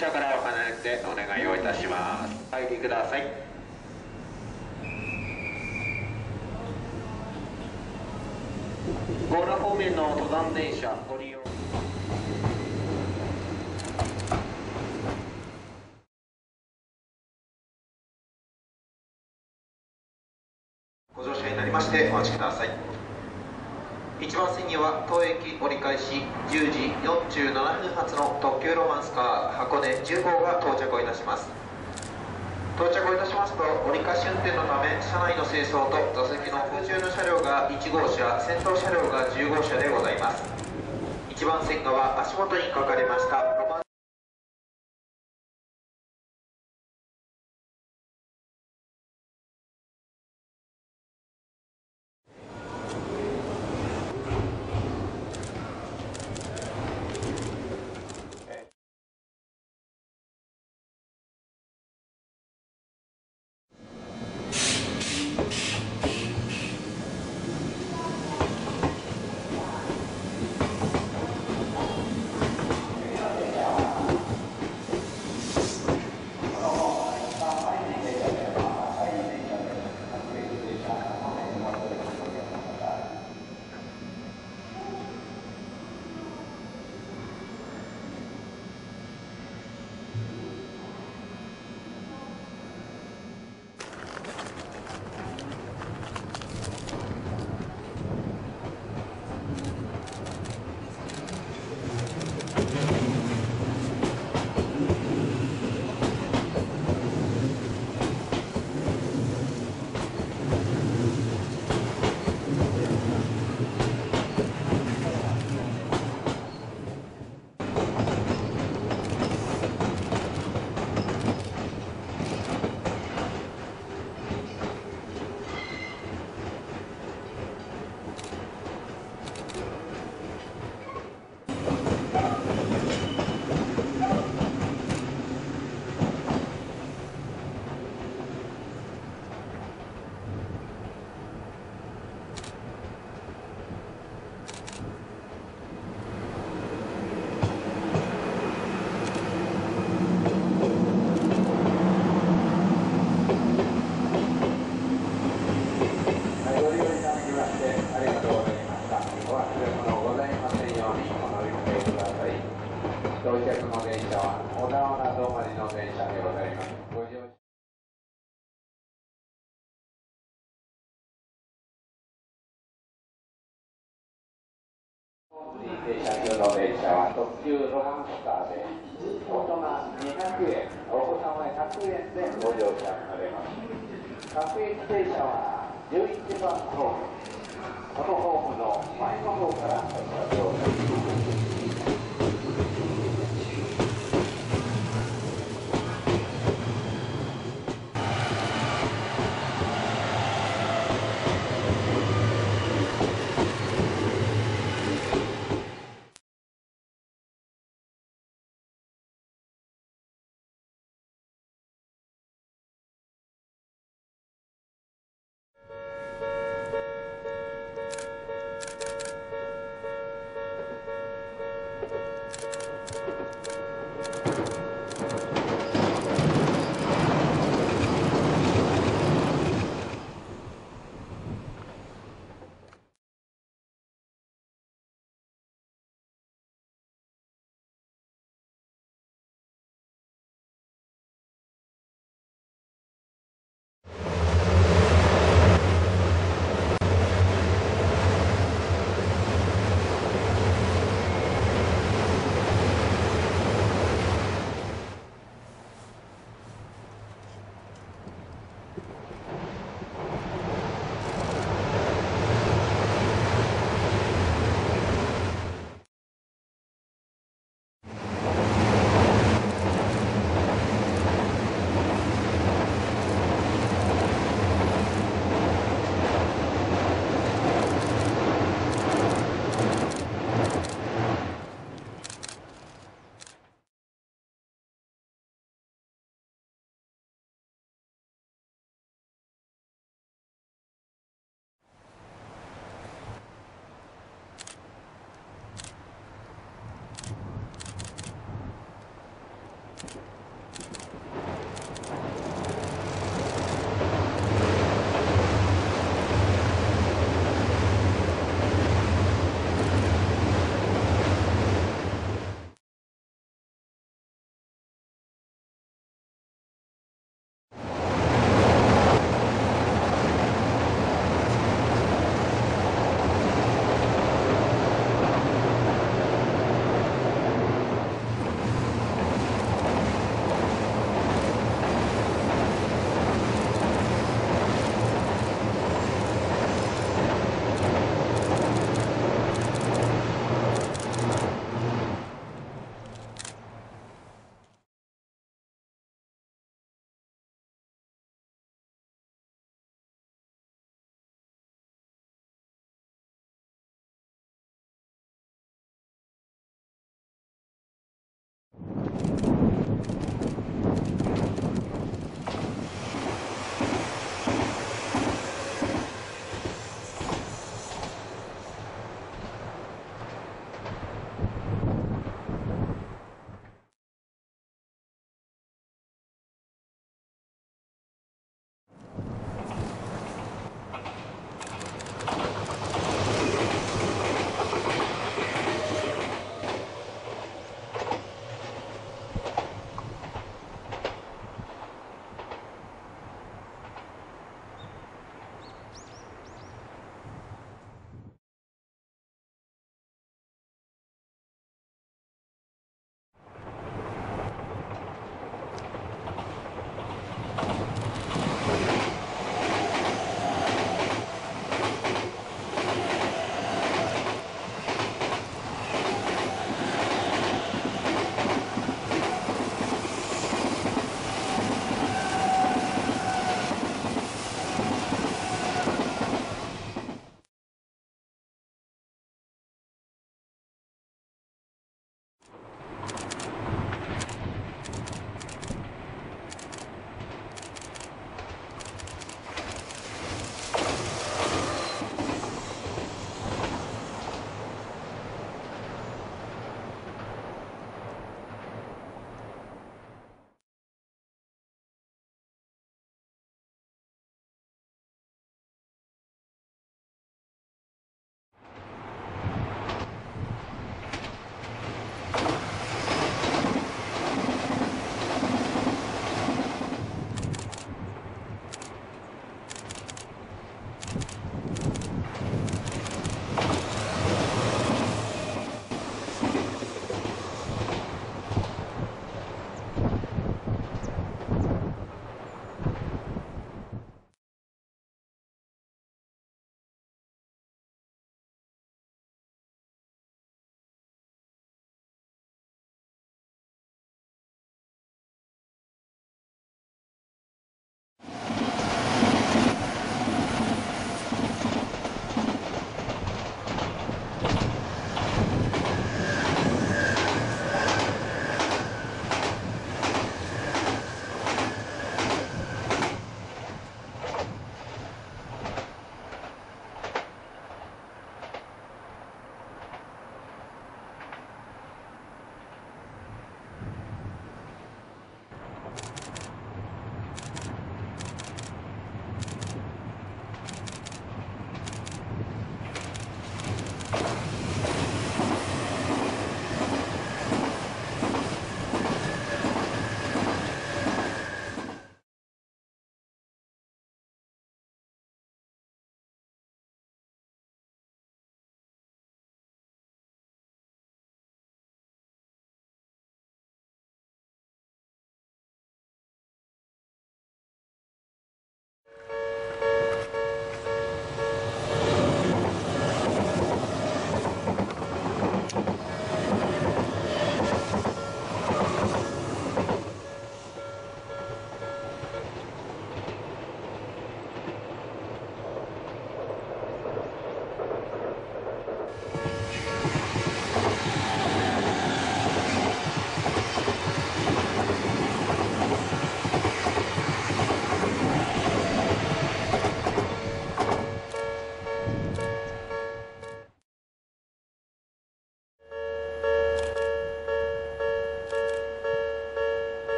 車からお離れてお願いをいたします。お入りください。強羅方面の登山電車ご利用。ご乗車になりましてお待ちください。1番線には当駅折り返し10時47分発の特急ロマンスカー箱根10号が到着をいたします。到着をいたしますと折り返し運転のため車内の清掃と座席の空中の車両が1号車先頭車両が10号車でございます。1番線側足元に書かれましたの電車でございます。ご乗車停車中の電車は特急ロマンスカーで大人200円、お子様100円でご乗車されます。各駅停車は11番ホーム、このホームの前の方からご乗車